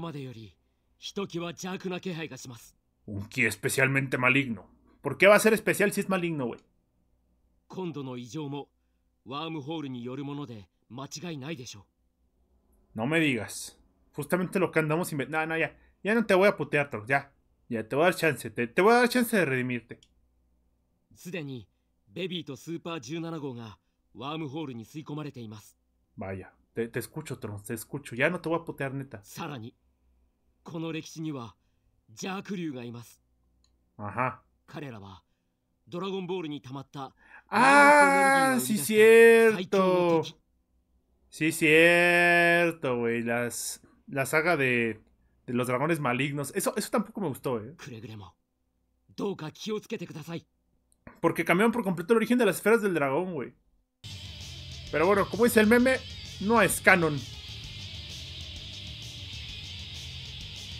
までよりひときわ邪悪な気配がします Un ki especialmente maligno. ¿Por qué va a ser especial si es maligno, güey? 今度の異常もワームホールによるもので間違いないでしょ No me digas. Justamente lo que andamos inventando. No, no, ya. Ya no te voy a putear. Ya. Ya, te voy a dar chance. Te, te voy a dar chance de redimirte. うすでにベビーとスーパー17号がワームホールに吸い込まれています Vaya. Te, te escucho, Trox. Te escucho. Ya no te voy a putear, neta. さらにこの歴史には邪悪竜がいます Ajá. 彼らはドラゴンボールに溜まった Ah, マイナス sí エネルギーを生み出した最強の cierto. 敵 Sí cierto, güey. Las, la saga de, de los dragones malignos. Eso, eso tampoco me gustó, eh. くれぐれもどうか気をつけてください Porque cambiaron por completo el origen de las esferas del dragón, güey. Pero bueno, como dice el meme, no es canon.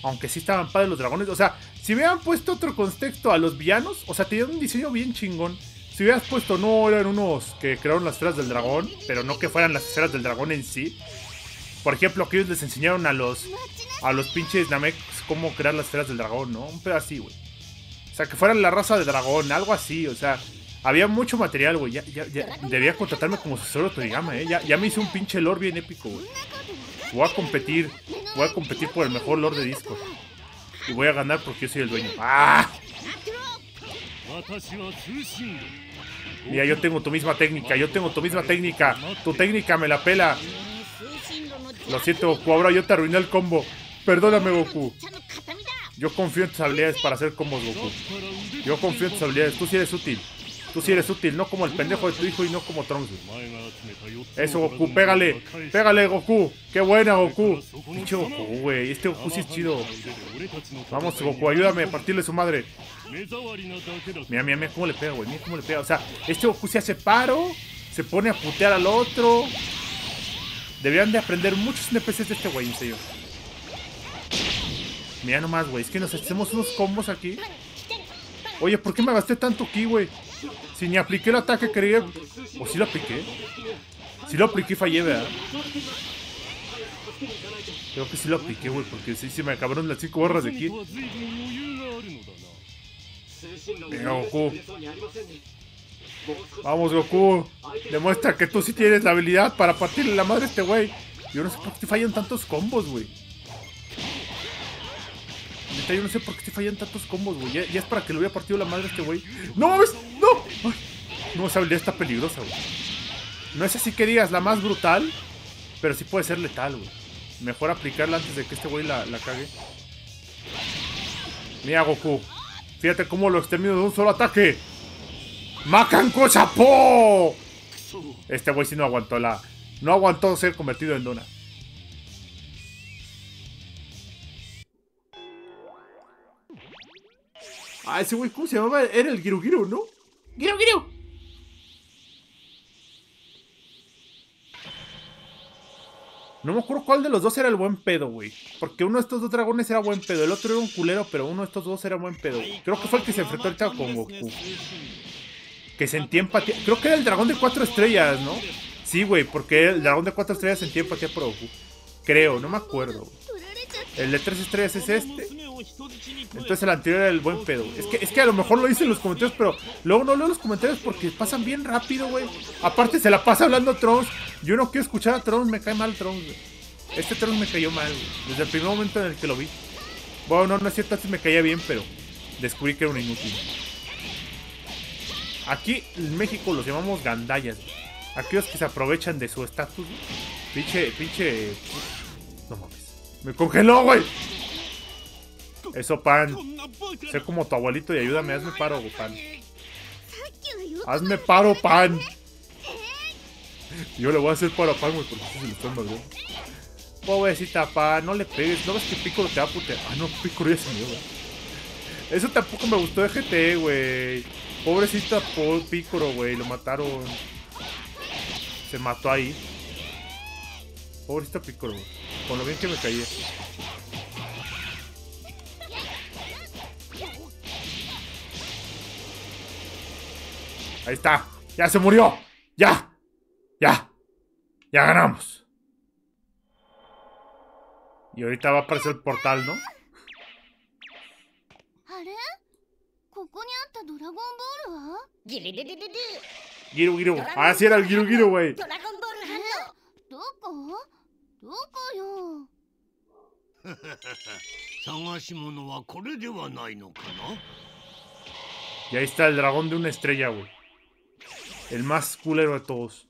Aunque sí estaban padres los dragones. O sea, si hubieran puesto otro contexto a los villanos, o sea, tenían un diseño bien chingón. Si hubieras puesto, no, eran unos que crearon las esferas del dragón, pero no que fueran las esferas del dragón en sí. Por ejemplo, que ellos les enseñaron a los a los pinches Namek cómo crear las esferas del dragón, ¿no? Un pedo así, güey. O sea, que fueran la raza de dragón, algo así, o sea. Había mucho material, güey. Ya, debía contratarme como asesor de Toriyama, ¿eh? Ya, ya me hice un pinche lore bien épico, güey. Voy a competir. Voy a competir por el mejor lord de Discord. Y voy a ganar porque yo soy el dueño. ¡Ah! Mira, yo tengo tu misma técnica. Yo tengo tu misma técnica. Tu técnica me la pela. Lo siento, Goku. Ahora yo te arruiné el combo. Perdóname, Goku. Yo confío en tus habilidades para hacer combos, Goku. Yo confío en tus habilidades. Tú sí eres útil. Tú sí eres útil, no como el pendejo de tu hijo y no como Trunks. Eso, Goku, pégale. Pégale, Goku. Qué buena, Goku. Pinche Goku, güey. Este Goku sí es chido. Vamos, Goku, ayúdame a partirle su madre. Mira, mira, mira cómo le pega, güey. Mira cómo le pega. O sea, este Goku se hace paro. Se pone a putear al otro. Deberían de aprender muchos NPCs de este güey, en serio. Mira nomás, güey. Es que nos hacemos unos combos aquí. Oye, ¿por qué me gasté tanto ki, güey? Si ni apliqué el ataque quería... ¿O si lo apliqué? Si lo apliqué fallé, ¿verdad? Creo que sí lo apliqué, güey, porque sí se me acabaron las cinco barras de aquí. Venga, Goku. Vamos, Goku. Demuestra que tú sí tienes la habilidad para partirle la madre a este güey. Yo no sé por qué te fallan tantos combos, güey. Yo no sé por qué te fallan tantos combos, güey. Ya, es para que le hubiera partido la madre a este güey. ¡No mames! ¡No! Ay, no, esa habilidad está peligrosa, güey. No es así que digas la más brutal, pero sí puede ser letal, güey. Mejor aplicarla antes de que este güey la, la cague. Mira, Goku. Fíjate cómo lo extermino de un solo ataque. ¡Macanco Chapo! Este güey sí no aguantó la. No aguantó ser convertido en dona. Ah, ese güey, ¿cómo se llamaba? Era el Giru Giru, ¿no? ¡Giru Giru! No me acuerdo cuál de los dos era el buen pedo, güey. Porque uno de estos dos dragones era buen pedo, el otro era un culero, pero uno de estos dos era buen pedo. Creo que fue el que se enfrentó ahorita con Goku. Que sentía empatía. Creo que era el dragón de cuatro estrellas, ¿no? Sí, güey, porque el dragón de cuatro estrellas sentía empatía por Goku. Creo, no me acuerdo. güey. El de tres estrellas es este. Entonces el anterior era el buen pedo. Es que, es que a lo mejor lo hice en los comentarios, pero luego no leo los comentarios porque pasan bien rápido, güey. Aparte se la pasa hablando Trunks. Yo no quiero escuchar a Trunks, me cae mal Trunks, güey. Este Trunks me cayó mal, güey. Desde el primer momento en el que lo vi. Bueno, no, no es cierto, antes me caía bien, pero descubrí que era un inútil. Aquí en México los llamamos gandallas. Aquellos que se aprovechan de su estatus. Pinche, pinche. Me congeló, güey. Eso, pan. Sé como tu abuelito y ayúdame, hazme paro, pan. Hazme paro, pan. Yo le voy a hacer paro a pan, güey, porque se le están madreando. Pobrecita, pan, no le pegues. ¿No ves que Piccolo te va a putear? Ah, no, Piccolo ya se murió, güey. Eso tampoco me gustó de GT, güey. Pobrecita Paul Piccolo, güey, lo mataron. Se mató ahí. Pobrecita Piccolo, güey. Con lo bien que me caía. Ahí está. Ya se murió. Ya. Ya. Ya ganamos. Y ahorita va a aparecer el portal, ¿no? Giru Giru. Ah, sí era el Giru Giru, güey. ドラゴンボールハンドどこどこよ探し物はこれではないのかな Y ahí está el dragón de una estrella, güey. El más culero de todos.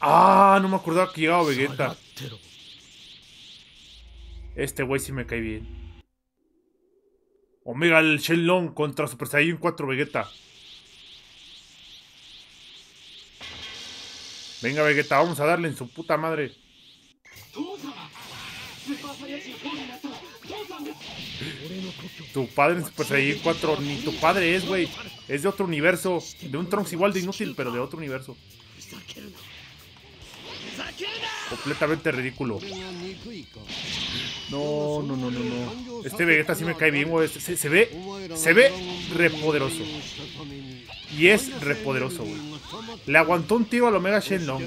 Ah, no me acordaba que llegaba 下が Vegeta. ってろ Este güey sí me cae bien. Omega el Shenlong contra Super Saiyan 4 Vegeta. Venga, Vegeta, vamos a darle en su puta madre. Tu padre en Super Saiyan 4, ni tu padre es, güey. Es de otro universo. De un Trunks igual de inútil, pero de otro universo. Completamente ridículo. No, no, no, no, no. Este Vegeta sí me cae bien, güey. Se, se ve, se ve repoderoso. Y es repoderoso, güey. Le aguantó un tiro al Omega Shenlong.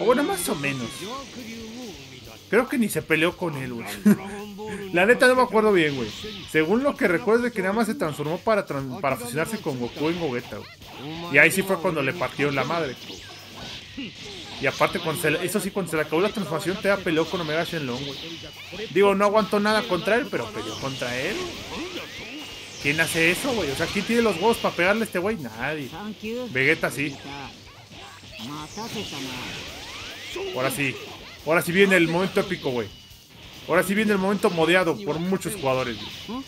O bueno, más o menos. Creo que ni se peleó con él, güey. La neta no me acuerdo bien, güey. Según lo que recuerdo es que nada más se transformó para, tran- para fusionarse con Goku en Gogeta, güey. Y ahí sí fue cuando le partieron la madre. Y aparte, cuando se eso sí, cuando se le acabó la transformación, te peleó con Omega Shenlong, güey. Digo, no aguantó nada contra él, pero peleó contra él. ¿Quién hace eso, güey? O sea, ¿quién tiene los huevos para pegarle a este güey? Nadie. Vegeta sí. Ahora sí. Ahora sí viene el momento épico, güey. Ahora sí viene el momento modeado por muchos jugadores, güey.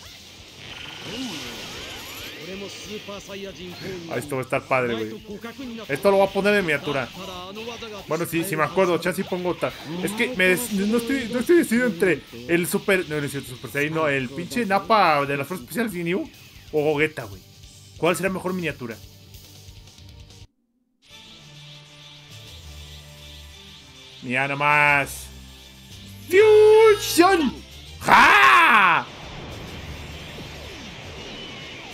Ah, esto va a estar padre, güey. Esto lo voy a poner en miniatura. Bueno, sí, sí me acuerdo, sí pongo tal. Es que me no, estoy, no estoy decidido entre el super. No, no es cierto, Super Saiyan, no, el pinche Napa de las fuerzas especiales de New o Gogeta, güey. ¿Cuál será mejor miniatura? Mira nomás. ¡Fusion! ¡Ja!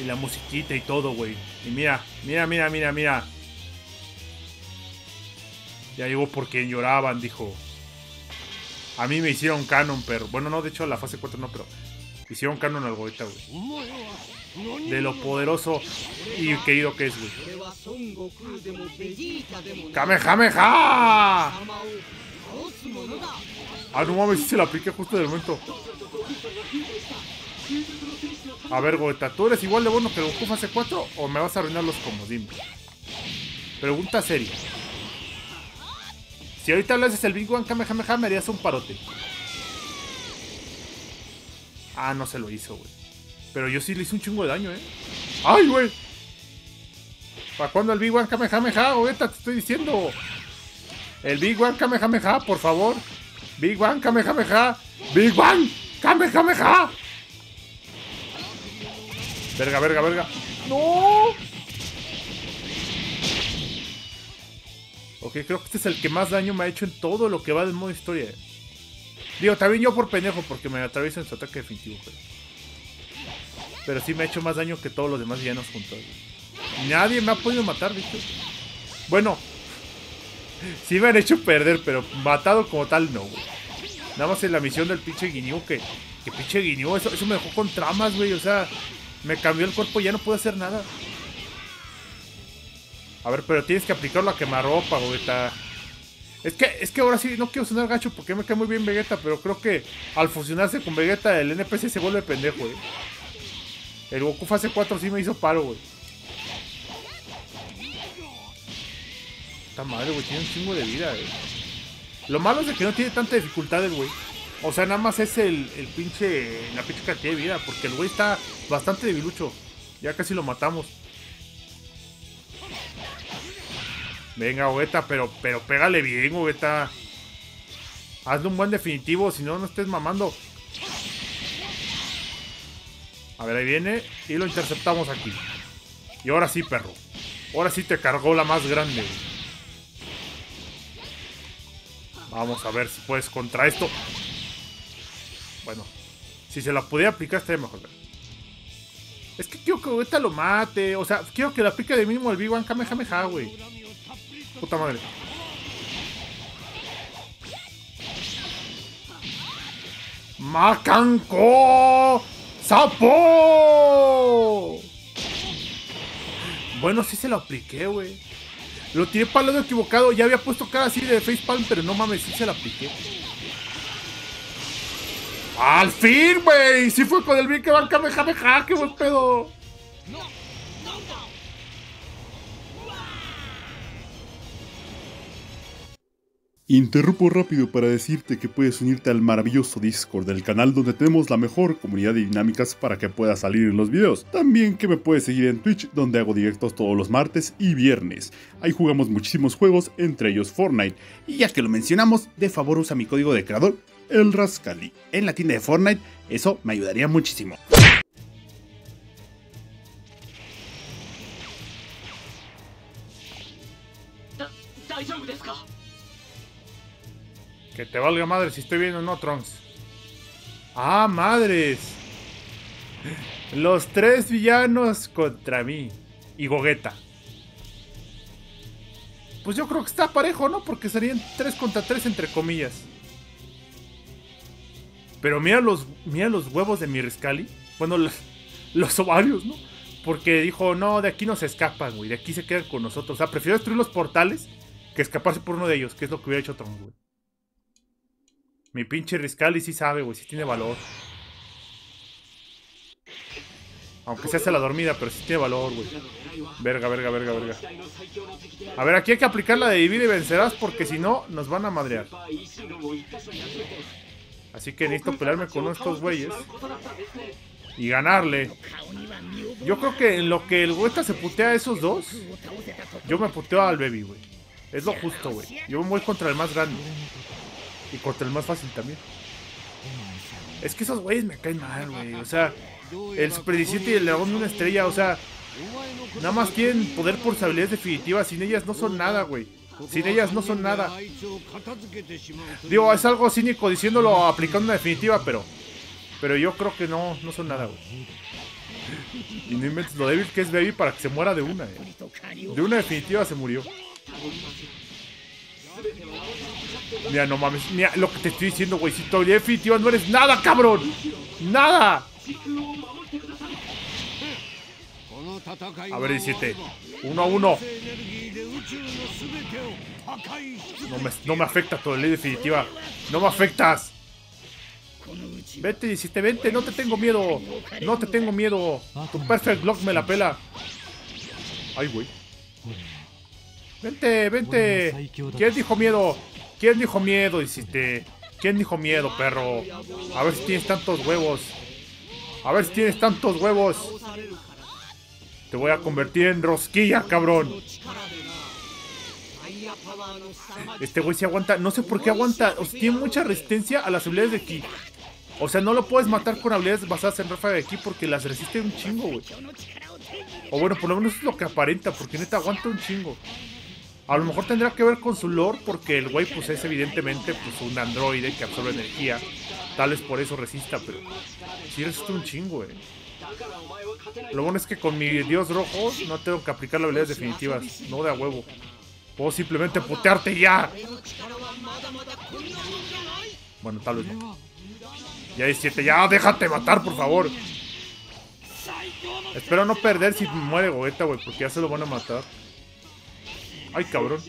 Y la musiquita y todo, güey. Y mira, mira, mira, mira, mira. Ya llegó por quien lloraban, dijo. A mí me hicieron canon, pero. Bueno, no, de hecho, la fase 4 no, pero. Hicieron canon al Gogeta, güey. De lo poderoso y querido que es, güey. ¡Kamehameha! Ah, no mames, se la apliqué justo en el momento. A ver, Gogeta, ¿tú eres igual de bueno que Goku fase 4 o me vas a arruinar los comodines? Pregunta seria. Si ahorita le haces el Big One Kamehameha, me harías un parote. Ah, no se lo hizo, güey. Pero yo sí le hice un chingo de daño, ¿eh? ¡Ay, güey! ¿Para cuándo el Big One Kamehameha, Gogeta? Te estoy diciendo. El Big One Kamehameha, por favor. Big One Kamehameha. Big One Kamehameha. Verga, verga, verga. ¡No! Ok, creo que este es el que más daño me ha hecho en todo lo que va del modo historia. Digo, también yo por pendejo, porque me atravieso en su ataque definitivo. Pero, pero sí me ha hecho más daño que todos los demás villanos juntos. Nadie me ha podido matar, ¿viste? Bueno, sí me han hecho perder, pero matado como tal no, güey. Nada más en la misión del pinche Guiñú, que, que pinche Guiñú, eso, eso me dejó con tramas, güey. O sea, me cambió el cuerpo y ya no puedo hacer nada. A ver, pero tienes que aplicarlo a quemarropa, Vegeta. Es que, es que ahora sí no quiero sonar gacho porque me cae muy bien Vegeta, pero creo que al fusionarse con Vegeta el NPC se vuelve pendejo, güey. El Goku fase 4 sí me hizo paro, güey. Esta madre, güey, tiene un chingo de vida, güey. Lo malo es que no tiene tanta dificultades, güey. O sea, nada más es el, el pinche. La pinche cantidad de vida. Porque el güey está bastante debilucho. Ya casi lo matamos. Venga, Gogeta, pero, pero pégale bien, Gogeta. Hazle un buen definitivo, si no, no estés mamando. A ver, ahí viene. Y lo interceptamos aquí. Y ahora sí, perro. Ahora sí te cargó la más grande. Vamos a ver si puedes contra esto. Bueno, si se la pudiera aplicar estaría mejor. Es que quiero que Gogeta lo mate. O sea, quiero que la aplique de mínimo el Big One Kamehameha, güey. Puta madre. ¡Macanco! ¡Sapo! Bueno, sí se lo apliqué, güey. Lo tiré para el lado equivocado. Ya había puesto cara así de facepalm, pero no mames, sí se lo apliqué. ¡Al fin, güey! Sí fue con el bien que va Kamehameha, qué buen pedo. Interrumpo rápido para decirte que puedes unirte al maravilloso Discord del canal donde tenemos la mejor comunidad de dinámicas para que puedas salir en los videos. También que me puedes seguir en Twitch donde hago directos todos los martes y viernes. Ahí jugamos muchísimos juegos, entre ellos Fortnite. Y ya que lo mencionamos, de favor usa mi código de creador, el Rascali, en la tienda de Fortnite. Eso me ayudaría muchísimo. Que te valga madre si estoy viendo no, Trunks. ¡Ah, madres! Los tres villanos contra mí. Y Gogeta. Pues yo creo que está parejo, ¿no? Porque serían 3 contra 3 entre comillas. Pero mira los, mira los huevos de mi Riscali. Bueno, los, los ovarios, ¿no? Porque dijo, no, de aquí no se escapan, güey. De aquí se quedan con nosotros. O sea, prefiero destruir los portales que escaparse por uno de ellos, que es lo que hubiera hecho Trunks, güey. Mi pinche Riscali sí sabe, güey, sí tiene valor. Aunque se hace la dormida, pero sí tiene valor, güey. Verga, verga, verga, verga. A ver, aquí hay que aplicar la de divide y vencerás porque si no, nos van a madrear. Así que necesito pelearme con estos güeyes. Y ganarle. Yo creo que en lo que el Huesta se putea a esos dos, yo me puteo al baby, güey. Es lo justo, güey. Yo me voy contra el más grande. Y contra el más fácil también. Es que esos güeyes me caen mal, güey. O sea, el Super 17 y el Dragón de una estrella, o sea, nada más tienen poder por sus habilidades definitivas. Sin ellas no son nada, güey. Sin ellas no son nada. Digo, es algo cínico diciéndolo aplicando una definitiva, pero. Pero yo creo que no, no son nada, güey. Y no inventes lo débil que es Baby para que se muera de una, eh. De una definitiva se murió. Mira, no mames. Mira lo que te estoy diciendo, güey. Si habilidad definitiva no eres nada, cabrón. Nada. A ver, 17. Uno a uno. No me, no me afecta tu ley definitiva. No me afectas. Vete, 17, vente. No te tengo miedo. No te tengo miedo. Tu perfect block me la pela. Ay, güey. Vente, vente. ¿Quién dijo miedo? ¿Quién dijo miedo? Hiciste. ¿Quién dijo miedo, perro? A ver si tienes tantos huevos. A ver si tienes tantos huevos. Te voy a convertir en rosquilla, cabrón. Este güey se aguanta. No sé por qué aguanta. O sea, tiene mucha resistencia a las habilidades de Ki. O sea, no lo puedes matar con habilidades basadas en ráfaga de Ki porque las resiste un chingo, güey. O bueno, por lo menos es lo que aparenta, porque neta aguanta un chingo. A lo mejor tendrá que ver con su lore, porque el güey pues es evidentemente pues un androide que absorbe energía. Tal vez por eso resista, pero sí resiste un chingo, güey. Lo bueno es que con mi dios rojo no tengo que aplicar las habilidades definitivas, no de a huevo. Puedo simplemente putearte ya. Bueno, tal vez no. Ya 17, ya déjate matar, por favor. Espero no perder si muere Gogeta, güey, porque ya se lo van a matar. Ay, cabrón.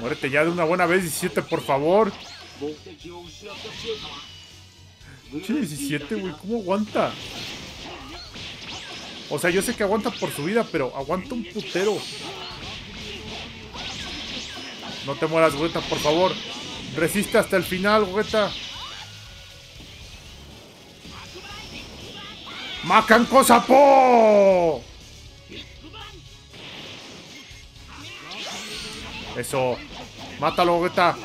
Muérete ya de una buena vez, 17, por favor. Che, 17, güey, ¿cómo aguanta? O sea, yo sé que aguanta por su vida, pero aguanta un putero. No te mueras, Gogeta, por favor. Resiste hasta el final, Gogeta. ¡Macanco Sapo! Eso. Mátalo, Gogeta.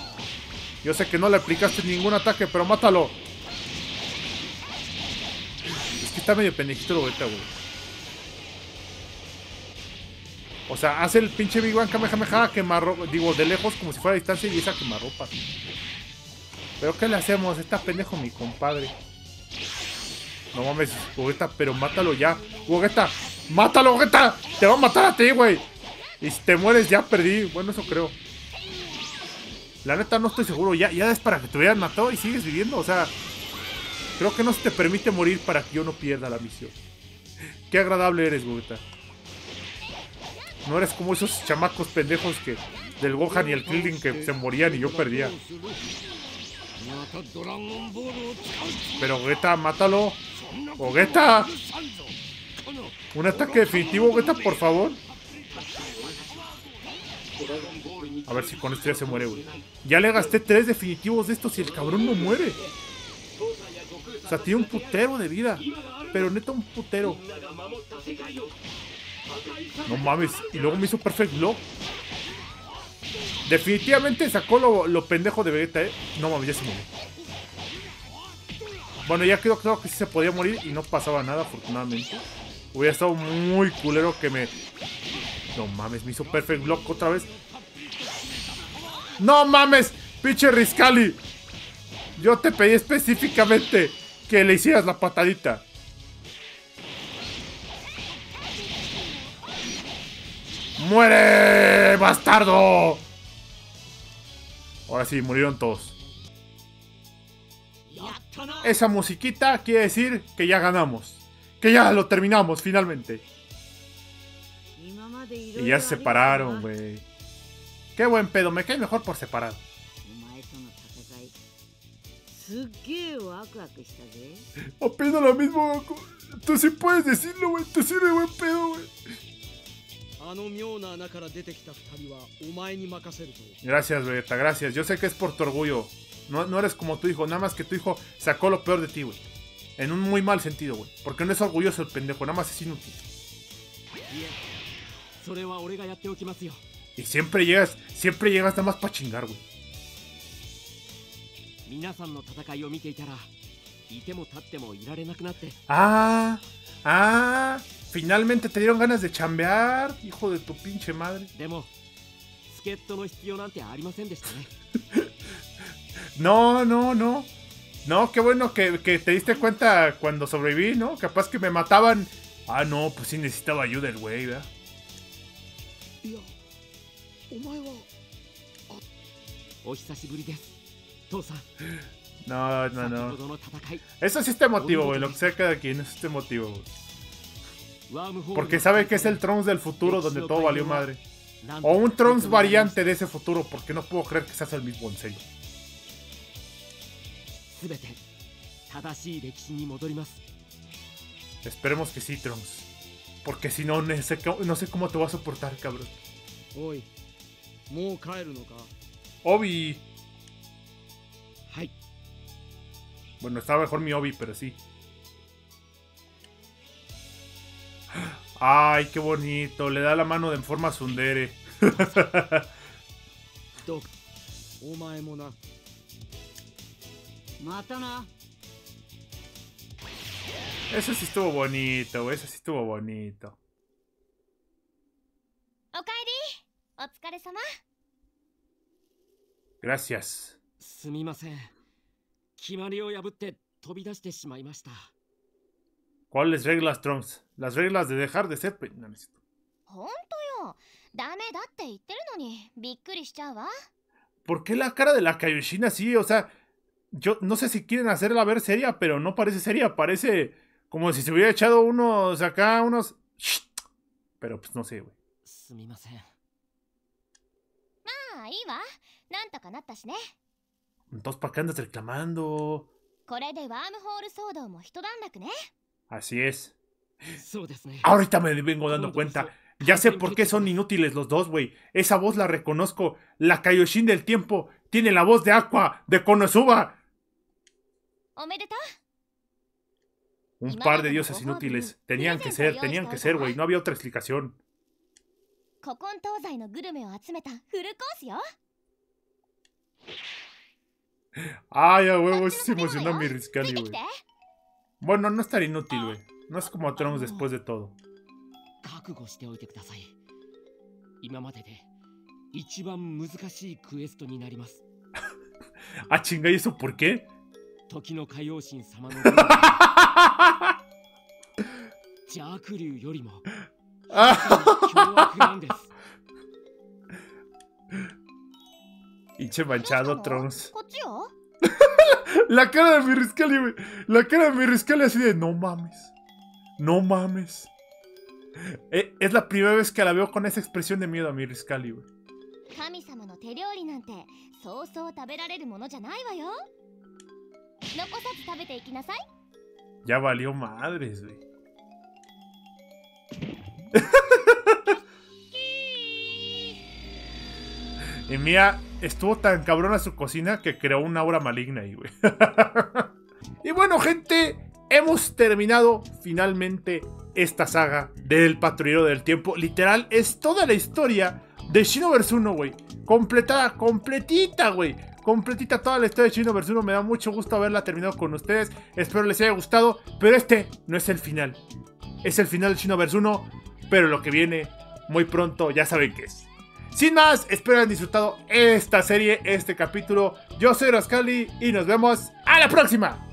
Yo sé que no le aplicaste ningún ataque, pero mátalo. Está medio pendejito el Gogeta, güey. O sea, hace el pinche Big Bang Kamehameha quemarropa. Digo, de lejos como si fuera a distancia y esa quemarropa. Pero ¿qué le hacemos? Está pendejo mi compadre. No mames, Gogeta, pero mátalo ya. Gogeta, mátalo, Gogeta. Te va a matar a ti, güey. Y si te mueres ya perdí. Bueno, eso creo. La neta no estoy seguro. Ya, ya es para que te hubieran matado y sigues viviendo. O sea, Creo que no se te permite morir para que yo no pierda la misión. Qué agradable eres, Gogeta. No eres como esos chamacos pendejos que del Gohan y el Krillin que se morían y yo perdía. Pero Gogeta, mátalo. Gogeta. Un ataque definitivo, Gogeta, por favor. A ver si con esto ya se muere, güey. Ya le gasté tres definitivos de estos y el cabrón no muere. O sea, tiene un putero de vida. Pero neta, un putero. No mames. Y luego me hizo Perfect Block. Definitivamente sacó lo, lo pendejo de Vegeta, eh. No mames, ya se murió. Bueno, ya quedó claro que sí se podía morir y no pasaba nada, afortunadamente. Hubiera estado muy culero que me. No mames, me hizo Perfect Block otra vez. ¡No mames! ¡Pinche Riscali! Yo te pedí específicamente que le hicieras la patadita. ¡Muere, bastardo! Ahora sí, murieron todos. Esa musiquita quiere decir que ya ganamos. Que ya lo terminamos finalmente. Y ya se separaron, güey. Qué buen pedo, me cae mejor por separado. お前との戦いすっげえワクワクしたぜ Opino lo mismo, Goku. Tú sí puedes decirlo, güey. Tú sí eres buen pedo, güey. あの妙な穴から出てきた二人はお前に任せると Gracias, Vegeta, gracias. Yo sé que es por tu orgullo. No, no eres como tu hijo, nada más que tu hijo sacó lo peor de ti, güey. En un muy mal sentido, güey. Porque no es orgulloso el pendejo, nada más es inútil. それは俺がやっておきますよ Y siempre llegas, siempre llegas nada más para chingar, güey. 皆さんの戦いを見ていたらいても立ってもいられなくなって Ah, ah. Finalmente te dieron ganas de chambear, hijo de tu pinche madre. でも助っ人の必要なんてありませんでしたね No, no, no. No, qué bueno que, que te diste cuenta cuando sobreviví, ¿no? Capaz que me mataban. Ah, no, pues sí necesitaba ayuda el güey, ¿verdad? いやお前はお久しぶりです父さん no, no, no. Eso sí está emotivo, güey. Lo que sea cada quien, eso está emotivo, güey. Porque sabe que es el Trunks del futuro donde todo valió madre. O un Trunks variante de ese futuro, porque no puedo creer que seas el mismo en serio. Esperemos que sí, Trunks. Porque si no, no sé, cómo te vas a soportar, cabrón. Obi, Bueno, estaba mejor mi obi, pero sí. Ay, qué bonito. Le da la mano de en forma sundere. Eso sí estuvo bonito, eso sí estuvo bonito. Gracias. すみません決まりを破って飛び出してしまいました ¿Cuáles reglas, Trunks? Las reglas de dejar de ser. pe- No, no es cierto. ほんとよダメだって言ってるのにびっくりしちゃうわ ¿Por qué la cara de la Kaioshin así? O sea, yo no sé si quieren hacerla ver seria, pero no parece seria. Parece como si se hubiera echado unos acá, unos. Pero pues no sé, güey. すみませんまあいいわなんとかなったしね entonces, ¿para qué andas reclamando? Así es. Ahorita me vengo dando cuenta. Ya sé por qué son inútiles los dos, güey. Esa voz la reconozco. La Kaioshin del tiempo tiene la voz de Aqua, de Konosuba. Un par de dioses inútiles. Tenían que ser, tenían que ser, güey. No había otra explicación. Ay, a huevo, eso se emocionó a mi Riscali, güey. Bueno, no estaría inútil, güey. No es como Trunks después de todo. ah, chinga, ¿y eso por qué? Iche manchado, Trunks. La cara de Mirriscali, güey. La cara de Mirriscali así de, no mames. No mames. E, es la primera vez que la veo con esa expresión de miedo a Mirriscali, güey. Ya valió madres, güey. y mira, estuvo tan cabrona su cocina que creó una aura maligna ahí, güey. y bueno, gente, hemos terminado finalmente esta saga del patrullero del tiempo. Literal, es toda la historia de Shinoverse 1, güey. Completada, completita, güey. Completita toda la historia de Shinoverse 1. Me da mucho gusto haberla terminado con ustedes. Espero les haya gustado. Pero este no es el final. Es el final de Shinoverse 1. Pero lo que viene muy pronto ya saben qué es. Sin más, espero hayan disfrutado esta serie, este capítulo. Yo soy Rascali y nos vemos a la próxima.